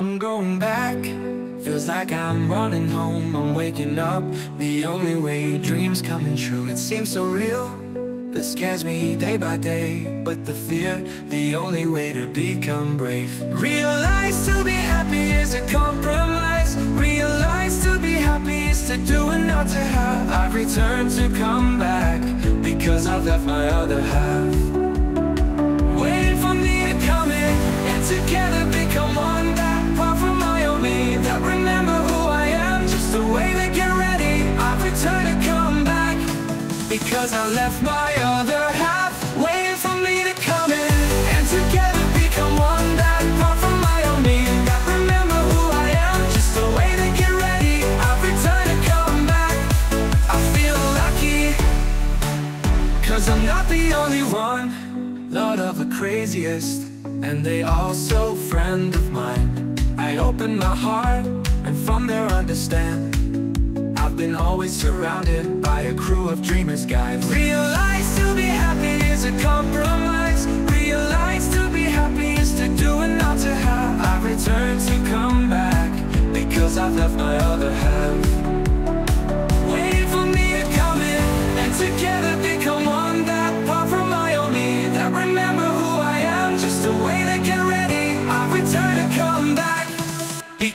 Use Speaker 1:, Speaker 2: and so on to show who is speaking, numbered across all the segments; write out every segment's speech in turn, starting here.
Speaker 1: I'm going back. Feels like I'm running home. I'm waking up. The only way dreams coming true. It seems so real. That scares me day by day. But the fear The only way to become brave. Realize to be happy is a compromise. Realize to be happy is to do and not to have. I've returned to come back Because I've left my other half remember who I am Just the way they get ready. I've to come back Because I left my other half Waiting for me to come in. And together become one That part from my own That remember who I am Just the way they get ready. I've to come back I feel lucky. Cause I'm not the only one Lord of the craziest. And they also friend of mine I open my heart And from there understand. I've been always surrounded By a crew of dreamers guys. Realize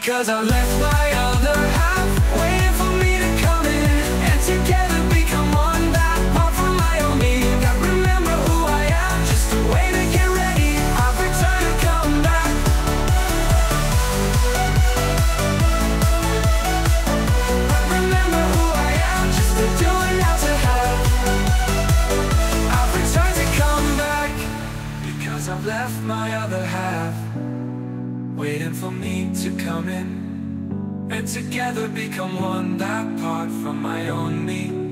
Speaker 1: Because I left my other half. Waiting for me to come in. And together become one That part from my own me. That remember who I am. Just the way they get ready. I've returned to come back. Remember who I am, just to do not to have. I've returned to come back. Because I've left my other half Waiting for me to come in And together become one That part from my own me